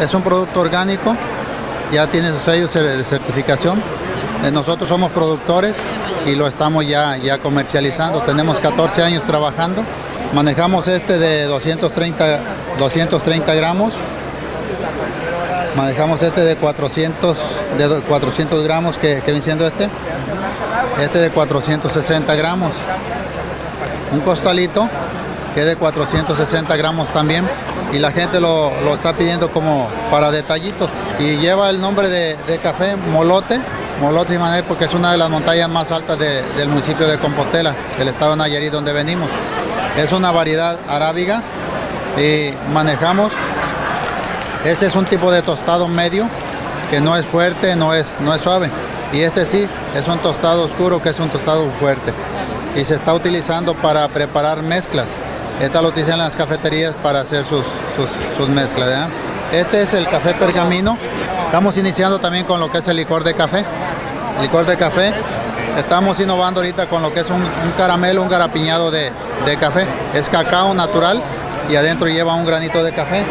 es un producto orgánico, ya tiene su sello de certificación. Eh, nosotros somos productores y lo estamos ya, ya comercializando. Tenemos 14 años trabajando. Manejamos este de 230, 230 gramos. Manejamos este de 400, de 400 gramos que, que viene siendo este. Este de 460 gramos. Un costalito que es de 460 gramos también y la gente lo, está pidiendo como para detallitos. Y lleva el nombre de, café Molote, Molote Mané porque es una de las montañas más altas del municipio de Compostela, del estado de Nayarit donde venimos. Es una variedad arábiga y manejamos, ese es un tipo de tostado medio que no es fuerte, no es, no es suave. Y este sí es un tostado oscuro que es un tostado fuerte. Y se está utilizando para preparar mezclas esta lo utilizan las cafeterías para hacer sus, sus, mezclas. Este es el café pergamino. Estamos iniciando también con lo que es el licor de café. licor de café. Estamos innovando ahorita con lo que es un, caramelo, un garapiñado de, de café. Es cacao natural y adentro lleva un granito de café.